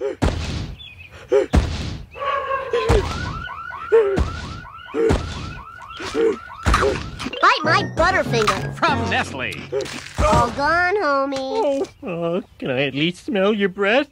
Bite my butterfinger. From Nestle. All gone, homie. Oh, uh, can I at least smell your breath?